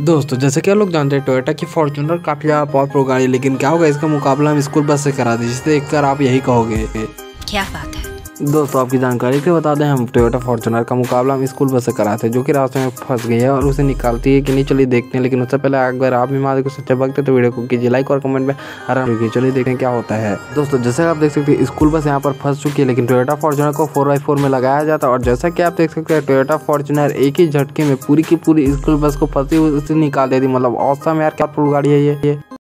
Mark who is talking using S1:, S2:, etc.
S1: दोस्तों, जैसे कि आप लोग जानते हैं टोयोटा की फॉर्चूनर काफ़ी ज़्यादा पावरफुल गाड़ी, लेकिन क्या होगा, इसका मुकाबला हम स्कूल बस से करा दें जिसे देखकर आप यही कहोगे।
S2: क्या बात है?
S1: दोस्तों, आपकी जानकारी के बता दें, हम टोयोटा फॉर्चुनर का मुकाबला हम स्कूल बस से कराते हैं, जो कि रास्ते में फंस गई है और उसे निकालती है कि नहीं, चलिए देखते हैं। लेकिन उससे पहले अगर आप भी हमारे को सच्चा भक्त तो वीडियो को कीजिए लाइक और कमेंट में आराम रखिए चलिए देखते हैं क्या होता है। दोस्तों, जैसे आप देख सकते हैं, स्कूल बस यहाँ पर फंस चुकी है, लेकिन टोयोटा फॉर्चुनर को फोर बाई फोर में लगाया जाता है। और जैसा कि आप देख सकते हैं टोयोटा फॉर्चुनर एक ही झटके में पूरी की पूरी स्कूल बस को फंसी हुई, उसे निकाल देती मतलब औसम यार, क्या फुल गाड़ी है ये।